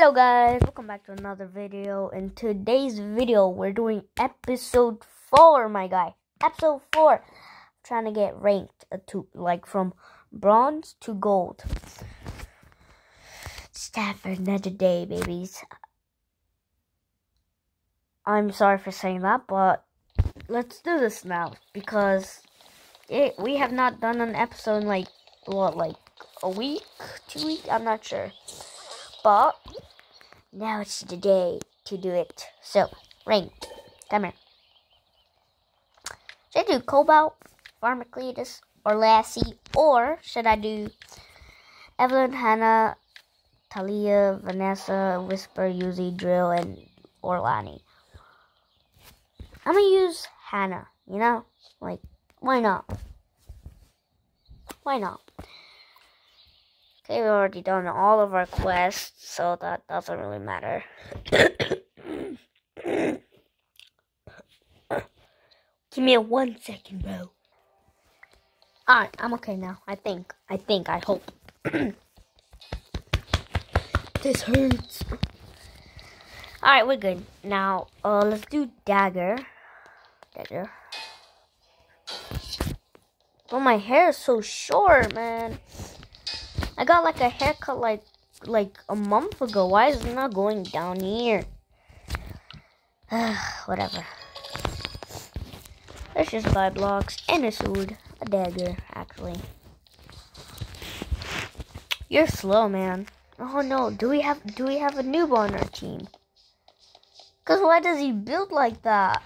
Hello guys, welcome back to another video. In today's video, we're doing episode 4, my guy. Episode 4. I'm trying to get ranked uh, to like from bronze to gold. Time for another day, babies. I'm sorry for saying that, but let's do this now because it, we have not done an episode in like what like a week, two weeks, I'm not sure. But now it's the day to do it. So, Rain, come here. Should I do Cobalt, Farmer Cletus, or Lassy, or should I do Evelynn, Hannah, Talia, Vanessa, Whisper, Yuzi, Drill, and Orlani? I'm gonna use Hannah, you know? Like, why not? Why not? Okay, we've already done all of our quests, so that doesn't really matter. Give me a one second, bro. Alright, I'm okay now. I think. I think. I hope. this hurts. Alright, we're good. Now, uh, let's do dagger. Dagger. But my hair is so short, man. I got like a haircut like like a month ago. Why is it not going down here? Whatever. Let's just buy blocks and a sword. A dagger, actually. You're slow, man. Oh no, do we have do we have a noob on our team? Cause why does he build like that?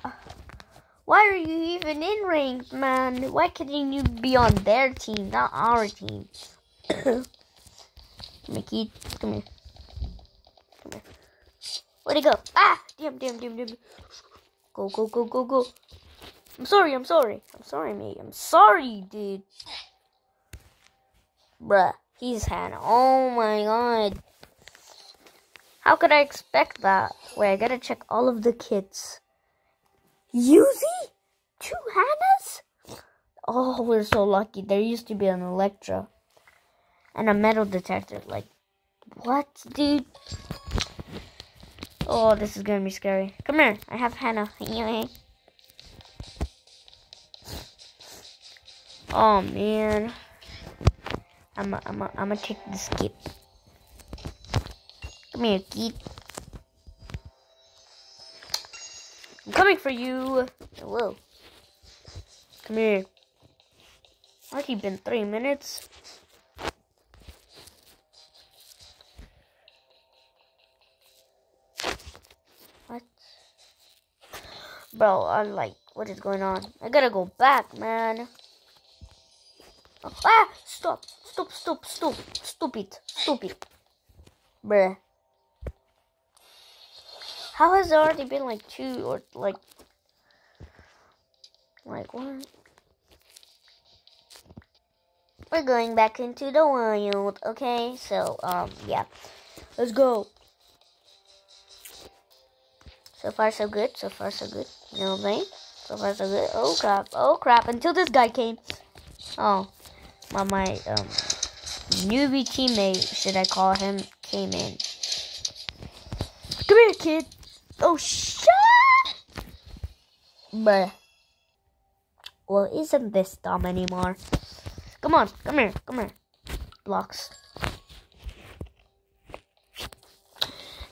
Why are you even in rank, man? Why couldn't you be on their team, not our team? Mickey, come here. Come here. Where'd he go? Ah! Damn, damn, damn, damn. Go, go, go, go, go. I'm sorry, I'm sorry. I'm sorry, mate. I'm sorry, dude. Bruh, he's Hannah. Oh my god. How could I expect that? Wait, I gotta check all of the kits. Yuzi? Two Hannahs? Oh, we're so lucky. There used to be an Elektra and a metal detector. Like, what, dude? Oh, this is gonna be scary. Come here. I have Hannah. Oh man. I'm a, I'm a, I'm gonna take the skip. Come here, kid. I'm coming for you. Hello. Come here. Already been three minutes. Bro, I'm like, what is going on? I gotta go back, man. Ah! Stop! Stop, stop, stop. Stupid. Stupid. Bruh. How has it already been like two or like... Like what? We're going back into the wild, okay? So, um, yeah. Let's go. So far, so good. So far, so good. You know what I'm saying? So far, so good. Oh, crap. Oh, crap. Until this guy came. Oh. My, my, um, newbie teammate, should I call him, came in. Come here, kid. Oh, shut But Well, isn't this dumb anymore? Come on. Come here. Come here. Blocks.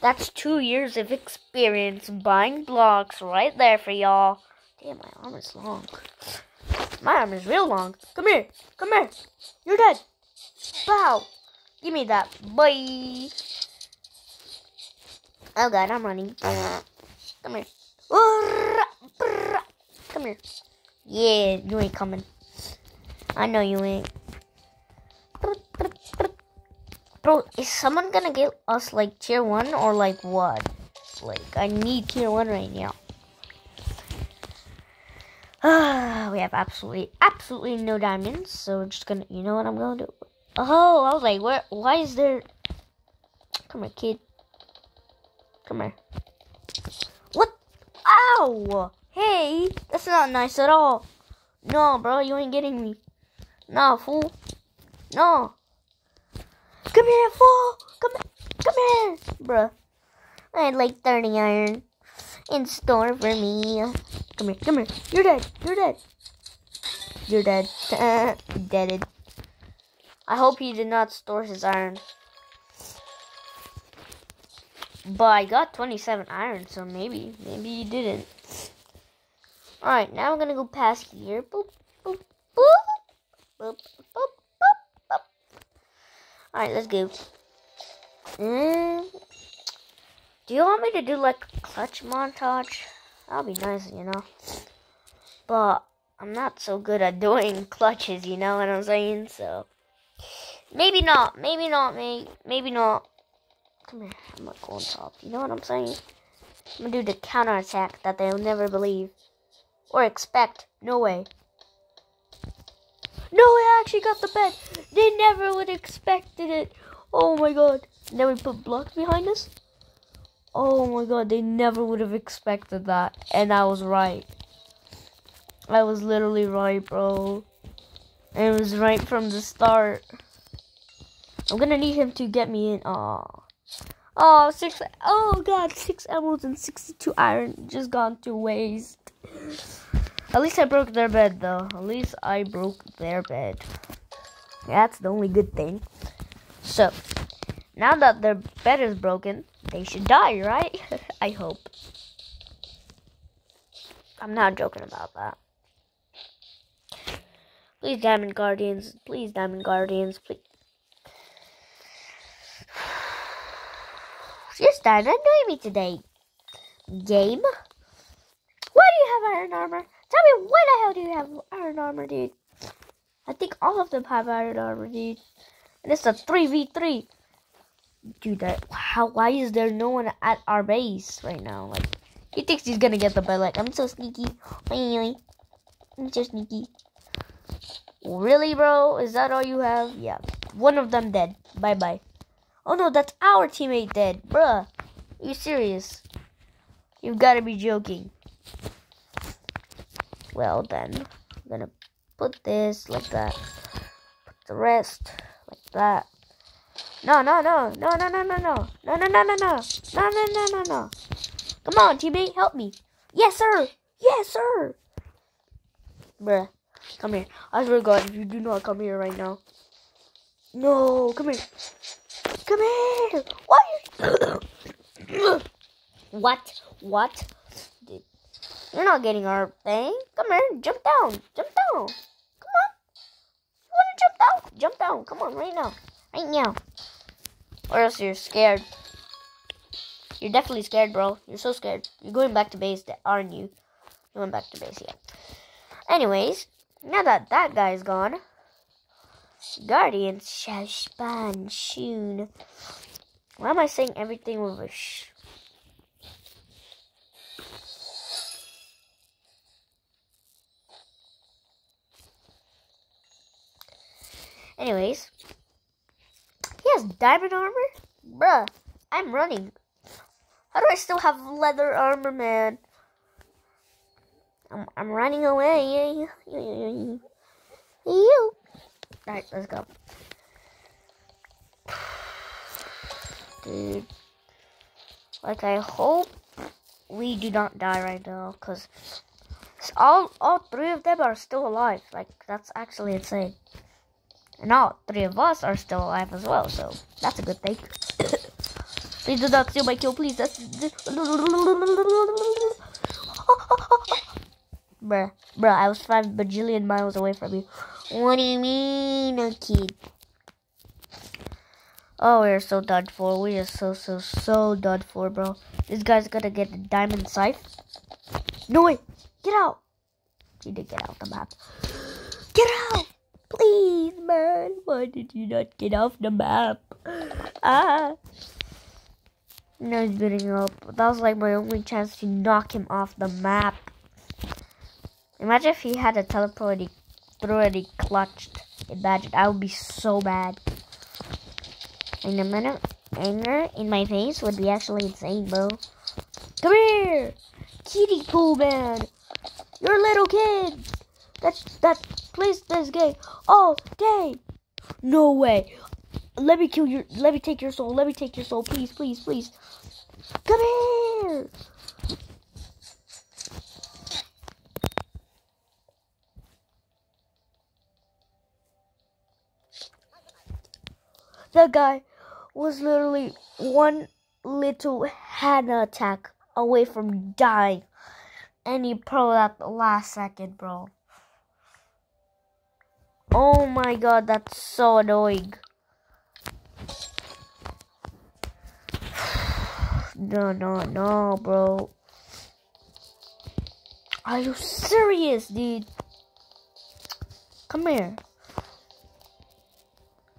That's two years of experience buying blocks right there for y'all. Damn, my arm is long. My arm is real long. Come here. Come here. You're dead. Bow. Give me that. Bye. Oh god, I'm running. Come here. Come here. Yeah, you ain't coming. I know you ain't. Bro, is someone gonna get us like tier one or like what? Like, I need tier one right now. we have absolutely, absolutely no diamonds, so we're just gonna, you know what I'm gonna do? Oh, I was like, where, why is there, come here, kid. Come here. What? Ow! Hey, that's not nice at all. No, bro, you ain't getting me. No, fool. No. Come here, fool! Come, come here! bruh. I had like 30 iron in store for me. Come here, come here. You're dead. You're dead. You're dead. Deaded. I hope he did not store his iron. But I got 27 iron, so maybe, maybe he didn't. Alright, now I'm gonna go past here. Boop, boop, boop. Boop, boop. Alright, let's go. Mm. Do you want me to do like a clutch montage? That'll be nice, you know. But I'm not so good at doing clutches, you know what I'm saying? So maybe not, maybe not, maybe maybe not. Come here, I'm go on top. You know what I'm saying? I'm gonna do the counter attack that they'll never believe or expect. No way. No, I actually got the bed. They never would have expected it. Oh my god. then we put blocks behind us. Oh my god, they never would have expected that. And I was right. I was literally right, bro. It was right from the start. I'm gonna need him to get me in. Oh, oh, six. Oh god, six emeralds and 62 iron just gone to waste. At least I broke their bed, though. At least I broke their bed. That's the only good thing. So, now that their bed is broken, they should die, right? I hope. I'm not joking about that. Please, Diamond Guardians. Please, Diamond Guardians. Please. Just died annoy me today. Game? Why do you have iron armor? Tell me why the hell do you have iron armor, dude? I think all of them have iron armor, dude. And it's a 3v3. Dude, that, how, why is there no one at our base right now? Like, he thinks he's gonna get the bed. Like, I'm so sneaky. I'm so sneaky. Really, bro? Is that all you have? Yeah. One of them dead. Bye-bye. Oh, no, that's our teammate dead. Bruh. Are you serious? You've got to be joking. Well, then, I'm gonna put this like that. Put the rest like that. No, no, no, no, no, no, no, no, no, no, no, no, no, no, no, no, no, no. Come on, teammate, help me. Yes, sir. Yes, sir. Bruh, come here. I swear to God, if you do not come here right now. No, come here. Come here. Why? what? What? You're not getting our thing. Come here. Jump down. Jump down. Come on. You want to jump down? Jump down. Come on, right now. Right now. Or else you're scared. You're definitely scared, bro. You're so scared. You're going back to base, aren't you? You're going back to base, yeah. Anyways, now that that guy's gone, Guardians shall spawn soon. Why am I saying everything with a sh? Anyways, he has diamond armor? Bruh, I'm running. How do I still have leather armor, man? I'm, I'm running away. You. Alright, let's go. Dude. Like, I hope we do not die right now, because all, all three of them are still alive. Like, that's actually insane. And all three of us are still alive as well, so that's a good thing. please do not steal my kill, please. That's bruh, bruh. I was five bajillion miles away from you. What do you mean, a kid? Oh, we are so done for. We are so, so, so done for, bro. This guy's gonna get the diamond scythe. No way! Get out! He did get out the map. Get out! Please, man, why did you not get off the map? Ah. No, he's beating up. That was like my only chance to knock him off the map. Imagine if he had a teleport and he threw it, and he clutched. Imagine, I would be so bad. In a minute, anger in my face would be actually insane, bro. Come here! Kitty pool man! You're a little kid! That, that plays this game all day. No way. let me kill your. Let me take your soul. Let me take your soul, please, please, please. Come here. That guy was literally one little Hannah attack away from dying. And he pulled out the last second, bro. Oh my god, that's so annoying. No, no, no, bro. Are you serious, dude? Come here.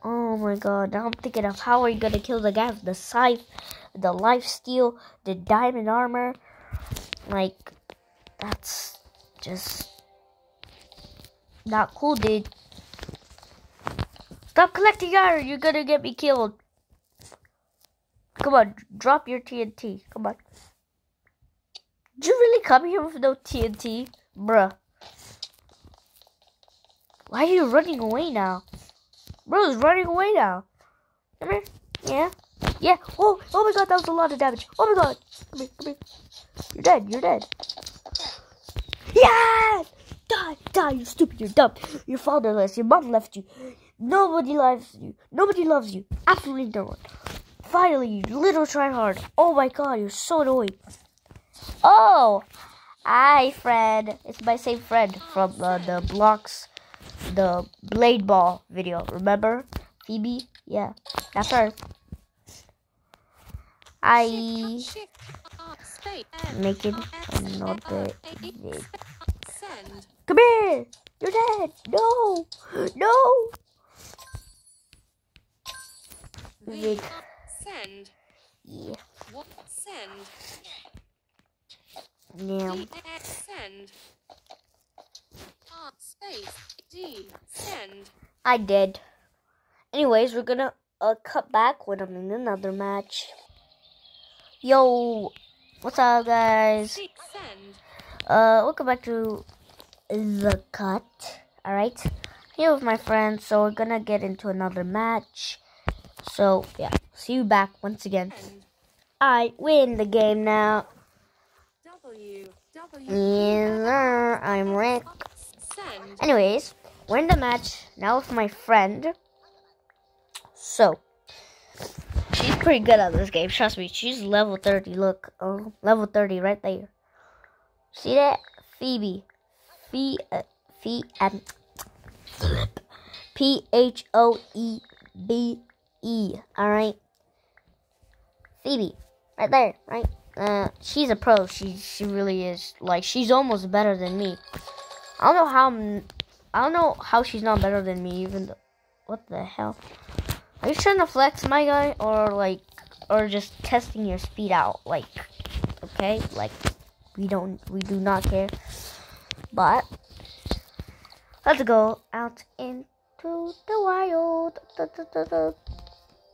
Oh my god, now I'm thinking of how are you gonna kill the guy with the scythe, the life steal, the diamond armor. Like, that's just not cool, dude. Stop collecting iron, you're gonna get me killed. Come on, drop your TNT. Come on. Did you really come here with no TNT? Bruh. Why are you running away now? Bro's running away now. Come here. Yeah. Yeah. Oh, oh my god, that was a lot of damage. Oh my god. Come here, come here. You're dead, you're dead. Yeah! Die, die, you stupid, you're dumb. You're fatherless, your mom left you. Nobody loves you. Nobody loves you. Absolutely no one. Finally, you little tryhard. Oh my god, you're so annoying. Oh, hi, friend. It's my same friend from uh, the blocks, the blade ball video. Remember, Phoebe? Yeah, that's her. I making another video. Come here. You're dead. No, no. Send. Yeah. What? Send. Now. Send. Space. D. Send. I did. Anyways, we're gonna uh, cut back when I'm in another match. Yo, what's up, guys? Uh, welcome back to the cut. All right, here with my friends. So we're gonna get into another match. So yeah, see you back once again. I win the game now. Sir. I'm Rick. Anyways, we're in the match now with my friend. So, she's pretty good at this game. Trust me, she's level 30. Look, oh, level 30 right there. See that? Phoebe. Phoe, uh, Phoe, um, P H O E B E. Alright? Phoebe. Right there, right? Uh, she's a pro. She she really is. Like she's almost better than me. I don't know how. I'm- I don't know how she's not better than me. Even though, what the hell? Are you trying to flex, my guy, or like, or just testing your speed out? Like, okay, like we don't, we do not care. But let's go out into the wild.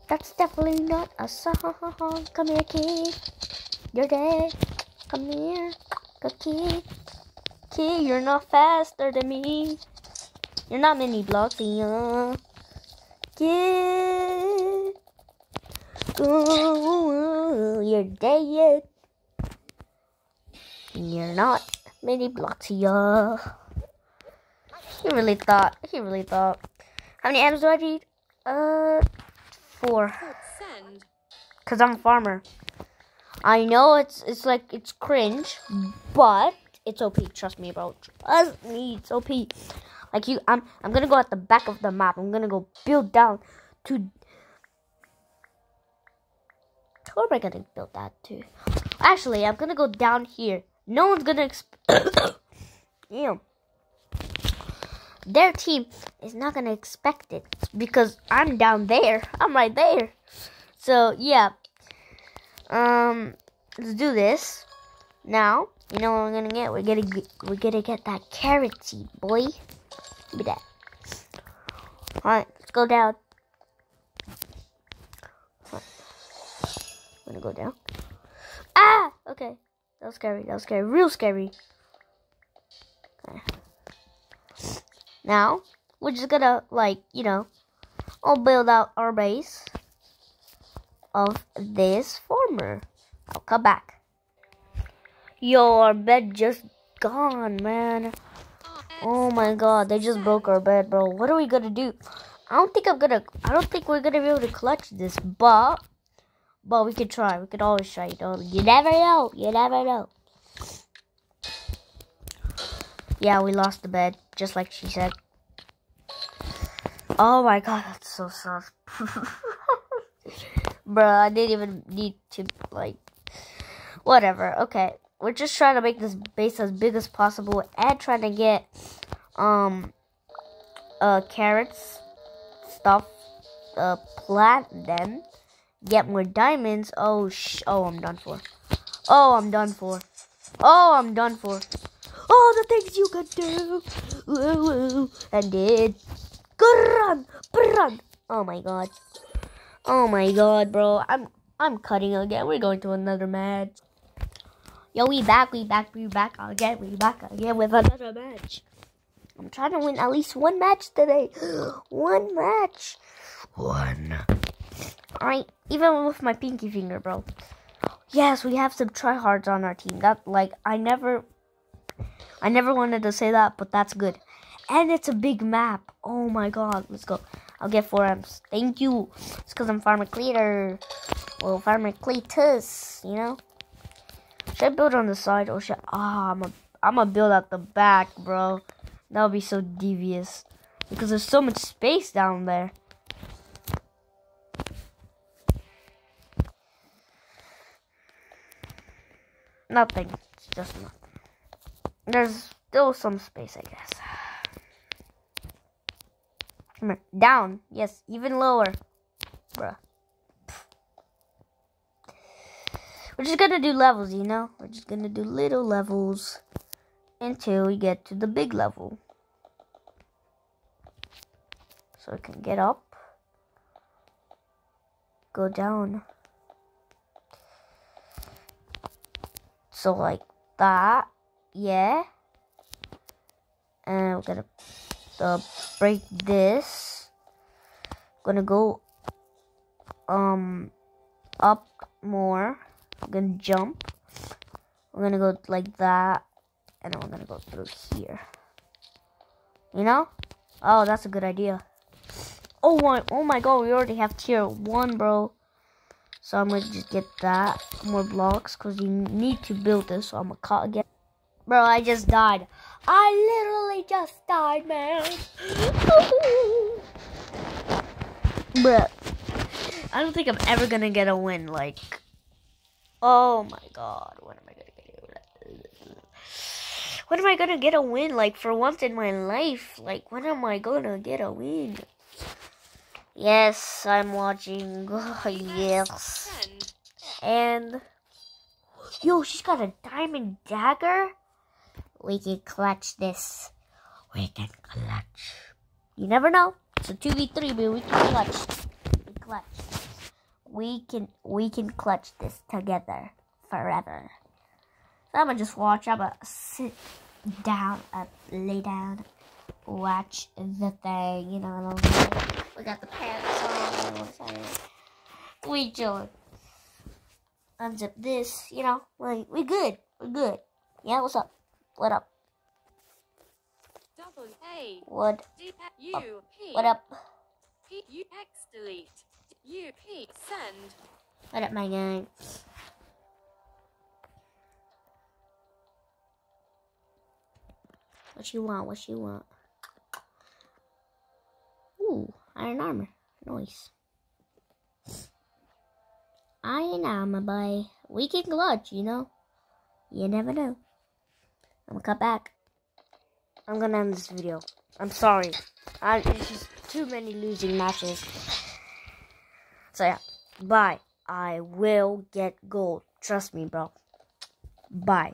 That's definitely not a song. Come here, kid. You're dead. Come here, go kid. Kid, you're not faster than me. You're not many blocks, yeah. Kid. Ooh, you're dead. You're not many blocks, yeah. He really thought. He really thought. How many items do I need? Uh, four. Cause I'm a farmer. I know it's it's like it's cringe, but it's OP. Trust me, bro. Trust me, it's OP. Like you, I'm I'm gonna go at the back of the map. I'm gonna go build down to. Where am I gonna build that to? Actually, I'm gonna go down here. No one's gonna. Exp- Damn. Their team is not gonna expect it because I'm down there. I'm right there. So yeah. Um, let's do this. Now, you know what we're gonna get? We're gonna get, we're gonna get that carrot seed, boy. Give me that. All right, let's go down. I'm gonna go down. Ah, okay. That was scary. That was scary. Real scary. Okay. Now we're just gonna like you know. I'll build out our base of this farmer. I'll come back. Yo, our bed just gone, man. Oh my god, they just broke our bed, bro. What are we gonna do? I don't think I'm gonna. I don't think we're gonna be able to clutch this, but but we could try. We could always try. You know, you never know. You never know. Yeah, we lost the bed, just like she said. Oh my god, that's so soft. Bruh, I didn't even need to, like, whatever. Okay, we're just trying to make this base as big as possible and trying to get, um, uh, carrots, stuff, uh, plant them, get more diamonds. Oh, sh- oh, I'm done for. Oh, I'm done for. Oh, I'm done for. Oh, the things you could do. Woo, woo, and did. Good run, run. Oh my god. Oh my god, bro. I'm I'm cutting again. We're going to another match. Yo, we back, we back, we back again, we back again with another match. I'm trying to win at least one match today. one match. One. Alright, even with my pinky finger, bro. Yes, we have some tryhards on our team. That like I never I never wanted to say that, but that's good. And it's a big map. Oh my god, let's go. I'll get four M's. Thank you. It's because I'm Farmer Cleater. Well, Farmer Cletus, you know? Should I build on the side or should ah I'm a I'm gonna build at the back, bro. That would be so devious. Because there's so much space down there. Nothing. It's just nothing. There's still some space, I guess. Come here. Down. Yes, even lower. Bruh. We're just gonna do levels, you know? We're just gonna do little levels until we get to the big level. So we can get up, go down. So like that, yeah. And we're gonna uh, break this. Gonna go um up more. I'm gonna jump. We're gonna go like that, and then we're gonna go through here. You know? Oh, that's a good idea. Oh my, oh my god, we already have tier one, bro. So I'm gonna just get that more blocks because you need to build this. So I'm gonna cut again. Bro, I just died. I literally just died, man. Bro, I don't think I'm ever gonna get a win. Like, oh my god, when am I gonna get a When am I gonna get a win? Like, for once in my life, like, when am I gonna get a win? Yes, I'm watching. yes. And yo, she's got a diamond dagger. We can clutch this. We can clutch. You never know. It's a two v three, but we can clutch. We clutch. We can we can clutch this together forever. So I'm gonna just watch. I'm gonna sit down, uh, lay down, watch the thing. You know what I'm saying? We got the pants on. You know what We chilling unzip this, you know, like we good, we're good. Yeah, what's up? What up? Double A. What? D U P. What up? P U X delete. U P send. What up, my guy? What you want? What you want? Ooh, iron armor. Nice. Iron armor, boy. We can clutch, you know? You never know. I'm gonna cut back. I'm gonna end this video. I'm sorry. I, it's just too many losing matches. So yeah, bye. I will get gold. Trust me, bro. Bye.